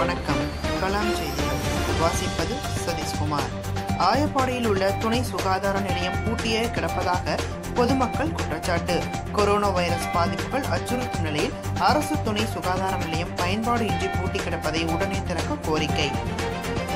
வணக்கம். கலாம் செய்திகள் வாசிப்பது சதீஷ்குமார். ஆயப்பாடியில் உள்ள துணை சுகாதார நிலையம் பூட்டியே கிடப்பதாக பொதுமக்கள் குற்றச்சாட்டு. கொரோனா வைரஸ் பாதிப்புகள் அச்சுறுத்தும் நிலையில் அரசு துணை சுகாதார நிலையம் பயன்பாடு இன்றி பூட்டி கிடப்பதை உடனே திறக்க கோரிக்கை.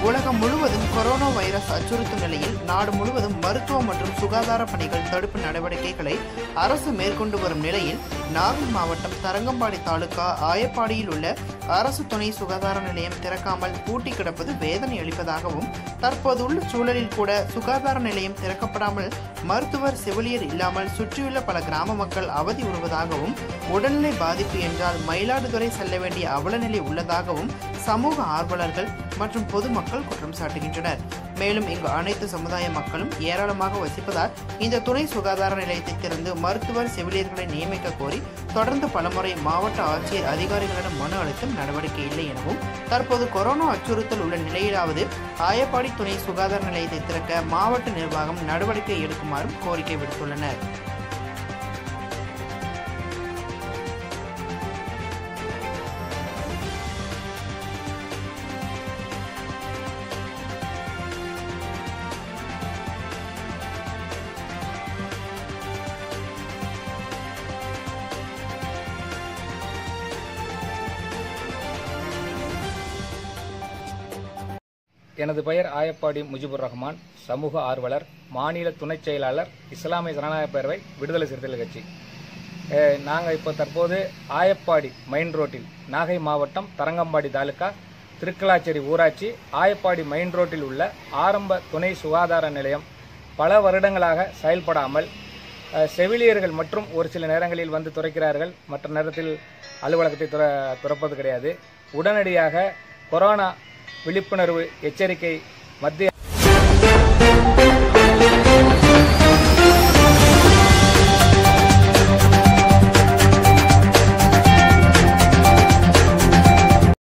உலகம் முழுவதும் கொரோனா வைரஸ் அச்சுறுத்தும் நிலையில் நாடு முழுவதும் மருத்துவ மற்றும் சுகாதார பணிகள் தடுப்பு நடவடிக்கைகளை அரசு மேற்கொண்டு வரும் நிலையில் நாகை மாவட்டம் தரங்கம்பாடி தாலுகா ஆயப்பாடியில் உள்ள அரசு துணை சுகாதார நிலையம் திறக்காமல் பூட்டி கிடப்பது வேதனை அளிப்பதாகவும் தற்போதுள்ள சூழலில் கூட சுகாதார நிலையம் திறக்கப்படாமல் மருத்துவர் செவிலியர் இல்லாமல் சுற்றியுள்ள பல கிராம மக்கள் அவதி உறுவதாகவும் உடல்நிலை பாதிப்பு என்றால் மயிலாடுதுறை செல்ல வேண்டிய அவலநிலை உள்ளதாகவும் சமூக ஆர்வலர்கள் மற்றும் பொதுமக்கள் குற்றம் சாட்டுகின்றனர். மேலும் இங்கு அனைத்து சமுதாய மக்களும் ஏராளமாக வசிப்பதால் இந்த துணை சுகாதார நிலையத்தை திறந்து மருத்துவர் செவிலியர்களை நியமிக்க கோரி தொடர்ந்து பலமுறை மாவட்ட ஆட்சியர் அதிகாரிகளிடம் மனு அளித்தும் நடவடிக்கை இல்லை எனவும் தற்போது கொரோனா அச்சுறுத்தல் உள்ள நிலையிலாவது ஆயப்பாடி துணை சுகாதார நிலையத்தை திறக்க மாவட்ட நிர்வாகம் நடவடிக்கை எடுக்குமாறும் கோரிக்கை விடுத்துள்ளனர். எனது பெயர் ஆயப்பாடி முஜிபுர் ரஹ்மான் சமூக ஆர்வலர் மாநில துணைச் செயலாளர் இஸ்லாமிய ஜனநாயக பேரவை விடுதலை சிறுத்தைகள் கட்சி. நாங்கள் இப்போ தற்போது ஆயப்பாடி மெயின் ரோட்டில் நாகை மாவட்டம் தரங்கம்பாடி தாலுகா திருக்கலாச்சேரி ஊராட்சி ஆயப்பாடி மெயின் ரோட்டில் உள்ள ஆரம்ப துணை சுகாதார நிலையம். பல வருடங்களாக செயல்படாமல் செவிலியர்கள் மற்றும் ஒரு சில நேரங்களில் வந்து துறைக்கிறார்கள் மற்ற நேரத்தில் அலுவலகத்தை துற துறப்பது கிடையாது. உடனடியாக கொரோனா விழிப்புணர்வு எச்சரிக்கை மத்திய